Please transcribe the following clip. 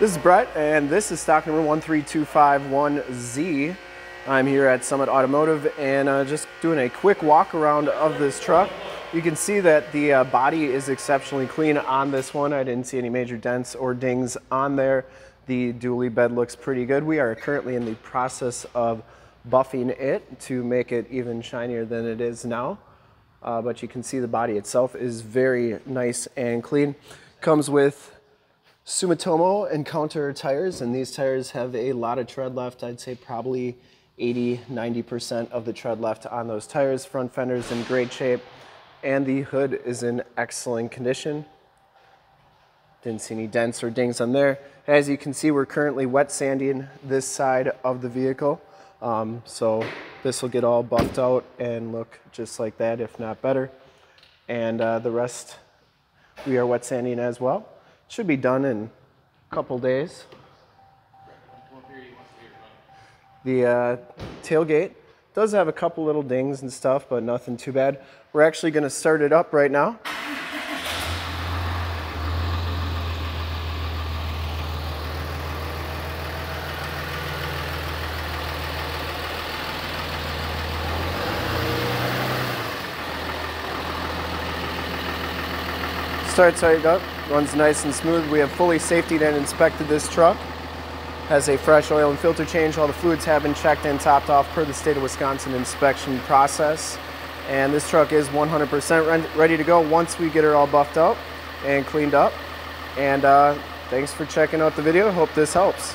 This is Brett, and this is stock number 13251Z. I'm here at Summit Automotive and uh, just doing a quick walk around of this truck. You can see that the uh, body is exceptionally clean on this one. I didn't see any major dents or dings on there. The dually bed looks pretty good. We are currently in the process of buffing it to make it even shinier than it is now. Uh, but you can see the body itself is very nice and clean. Comes with Sumitomo Encounter tires, and these tires have a lot of tread left. I'd say probably 80, 90% of the tread left on those tires. Front fender's in great shape, and the hood is in excellent condition. Didn't see any dents or dings on there. As you can see, we're currently wet sanding this side of the vehicle. Um, so this will get all buffed out and look just like that, if not better. And uh, the rest we are wet sanding as well. Should be done in a couple days. The uh, tailgate does have a couple little dings and stuff, but nothing too bad. We're actually going to start it up right now. Starts right up, runs nice and smooth. We have fully safetied and inspected this truck. Has a fresh oil and filter change. All the fluids have been checked and topped off per the state of Wisconsin inspection process. And this truck is 100% ready to go once we get her all buffed up and cleaned up. And uh, thanks for checking out the video. Hope this helps.